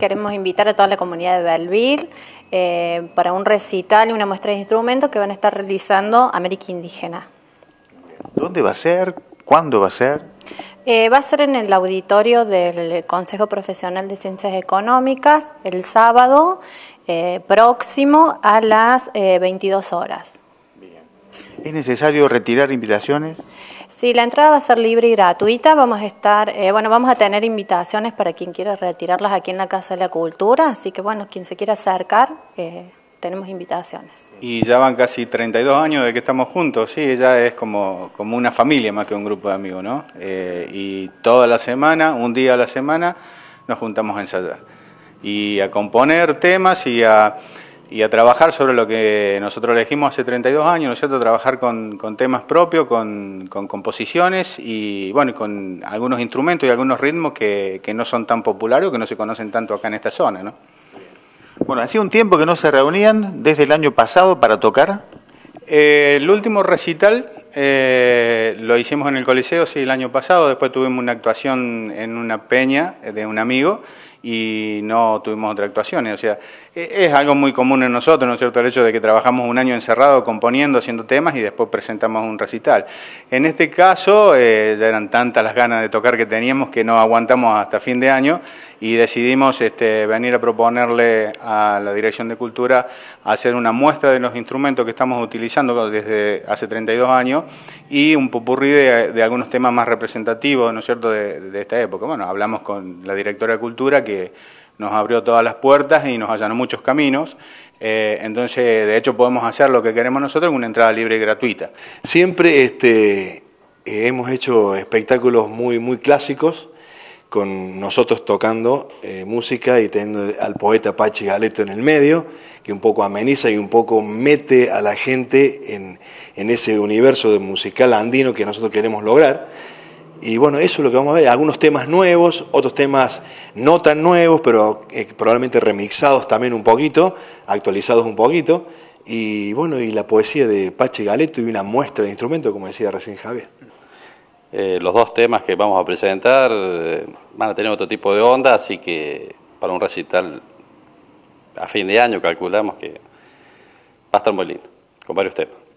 Queremos invitar a toda la comunidad de Belleville eh, para un recital y una muestra de instrumentos que van a estar realizando América Indígena. ¿Dónde va a ser? ¿Cuándo va a ser? Eh, va a ser en el auditorio del Consejo Profesional de Ciencias Económicas el sábado eh, próximo a las 22 horas. ¿Es necesario retirar invitaciones? Sí, la entrada va a ser libre y gratuita. Vamos a estar, eh, bueno, vamos a tener invitaciones para quien quiera retirarlas aquí en la Casa de la Cultura, así que bueno, quien se quiera acercar, eh, tenemos invitaciones. Y ya van casi 32 años de que estamos juntos, sí, ella es como, como una familia más que un grupo de amigos, ¿no? Eh, y toda la semana, un día a la semana, nos juntamos a ensayar. Y a componer temas y a y a trabajar sobre lo que nosotros elegimos hace 32 años, ¿no es cierto? Trabajar con, temas propios, con, composiciones y bueno, con algunos instrumentos y algunos ritmos que, no son tan populares o que no se conocen tanto acá en esta zona, ¿no? Bueno, hacía un tiempo que no se reunían desde el año pasado para tocar. Eh, el último recital eh, lo hicimos en el Coliseo, sí, el año pasado, después tuvimos una actuación en una peña de un amigo y no tuvimos otras actuaciones. O sea, e, es algo muy común en nosotros, ¿no es cierto?, el hecho de que trabajamos un año encerrado componiendo, haciendo temas y después presentamos un recital. En este caso, eh, ya eran tantas las ganas de tocar que teníamos que no aguantamos hasta fin de año y decidimos este, venir a proponerle a la Dirección de Cultura hacer una muestra de los instrumentos que estamos utilizando desde hace 32 años y un popurrí de, algunos temas más representativos, ¿no es cierto?, de, de esta época. Bueno, hablamos con la directora de Cultura que nos abrió todas las puertas y nos allanó muchos caminos. Eh, entonces, de hecho, podemos hacer lo que queremos nosotros en una entrada libre y gratuita. Siempre este, eh, hemos hecho espectáculos muy, muy clásicos, con nosotros tocando eh, música y teniendo al poeta Pachi Galeto en el medio, que un poco ameniza y un poco mete a la gente en, en ese universo de musical andino que nosotros queremos lograr. Y bueno, eso es lo que vamos a ver, algunos temas nuevos, otros temas no tan nuevos, pero eh, probablemente remixados también un poquito, actualizados un poquito. Y bueno, y la poesía de Pache Galeto y una muestra de instrumento, como decía recién Javier. Eh, los dos temas que vamos a presentar eh, van a tener otro tipo de onda, así que para un recital a fin de año calculamos que va a estar muy lindo, con varios temas.